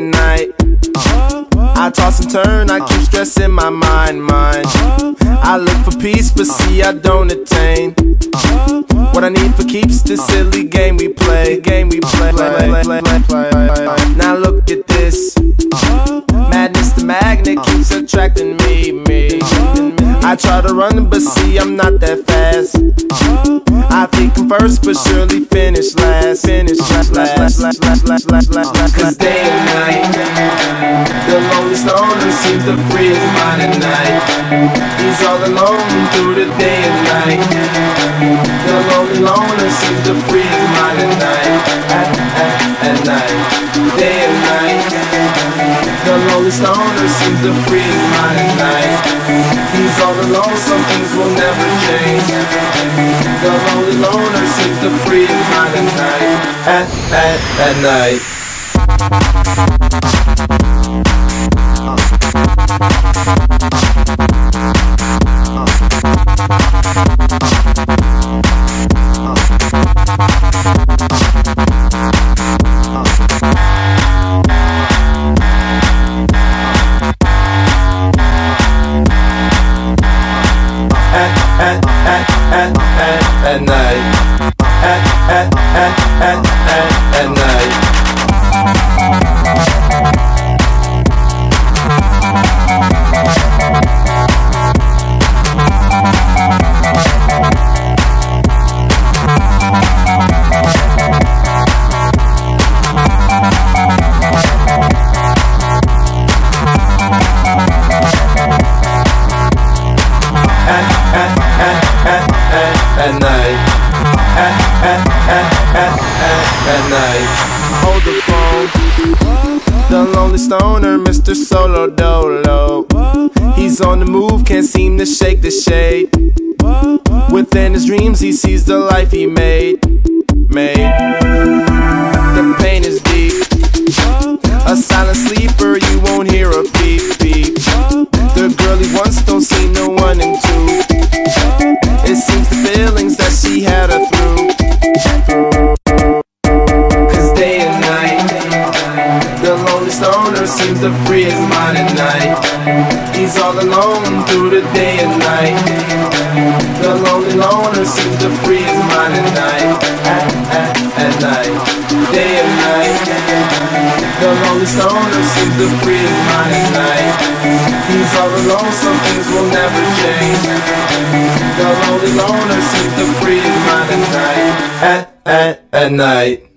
and. I toss and turn, I keep stressing my mind, mind. I look for peace, but see I don't attain. What I need for keeps this silly game we play, game we play. Now look try to run, but see I'm not that fast. I think I'm first, but surely finish last. Finish last, last, last, last, last, last, last. Cause day and night, the lonely stoner seems to free his mind at night. He's all alone through the day and night. The lonely loner seems to free his mind at night. At, at, at night, day and night. Lonely stoner seems to free his mind at night. He's all alone, some things will never change. The lonely loner seems to free his mind at night. At, at, at At, at, at, at, at night. At, at, at, at, at, at night. At, night. At, at, at, at, at, at night. Hold the phone. The lonely stoner, Mr. Solo Dolo. He's on the move, can't seem to shake the shade. Within his dreams, he sees the life he made. Made. Stoner seems to free his mind at night. He's all alone through the day and night. The lonely loner seems to free his mind at night. At, at, at night, day and night. The lonely stoner seems to free his mind at night. He's all alone, some things will never change. The lonely loner seems to free his mind at night. At, at, at night.